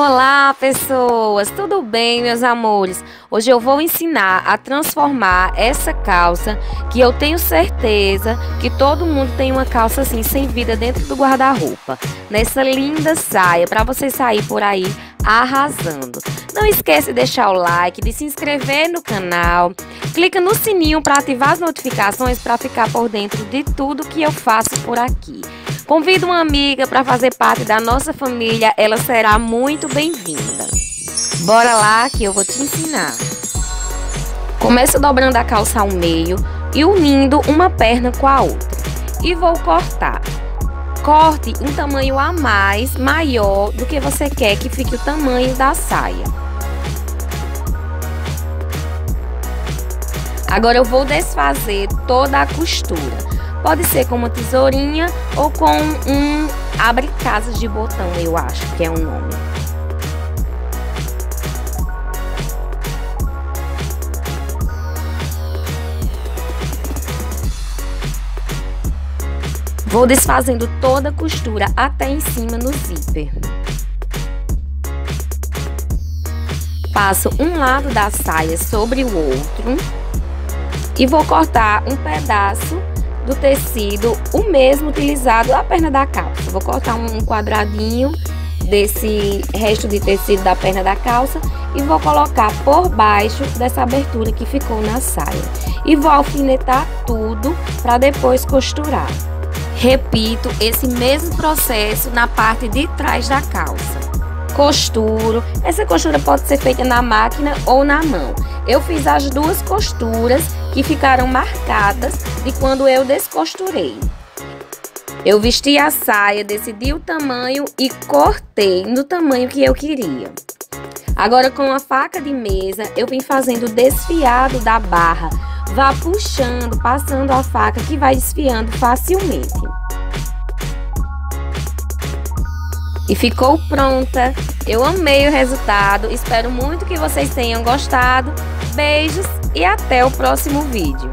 Olá, pessoas! Tudo bem, meus amores? Hoje eu vou ensinar a transformar essa calça, que eu tenho certeza que todo mundo tem uma calça assim sem vida dentro do guarda-roupa, nessa linda saia para você sair por aí arrasando. Não esquece de deixar o like, de se inscrever no canal, clica no sininho para ativar as notificações para ficar por dentro de tudo que eu faço por aqui. Convido uma amiga para fazer parte da nossa família, ela será muito bem-vinda. Bora lá que eu vou te ensinar. Começo dobrando a calça ao meio e unindo uma perna com a outra. E vou cortar. Corte um tamanho a mais, maior do que você quer que fique o tamanho da saia. Agora eu vou desfazer toda a costura. Pode ser com uma tesourinha ou com um abre-casas de botão, eu acho que é um nome. Vou desfazendo toda a costura até em cima no zíper. Passo um lado da saia sobre o outro e vou cortar um pedaço do tecido, o mesmo utilizado a perna da calça. Vou cortar um quadradinho desse resto de tecido da perna da calça e vou colocar por baixo dessa abertura que ficou na saia. E vou alfinetar tudo para depois costurar. Repito esse mesmo processo na parte de trás da calça. Costuro. Essa costura pode ser feita na máquina ou na mão. Eu fiz as duas costuras que ficaram marcadas de quando eu descosturei. Eu vesti a saia, decidi o tamanho e cortei no tamanho que eu queria. Agora com a faca de mesa, eu vim fazendo o desfiado da barra. Vá puxando, passando a faca que vai desfiando facilmente. E ficou pronta. Eu amei o resultado. Espero muito que vocês tenham gostado. Beijos e até o próximo vídeo.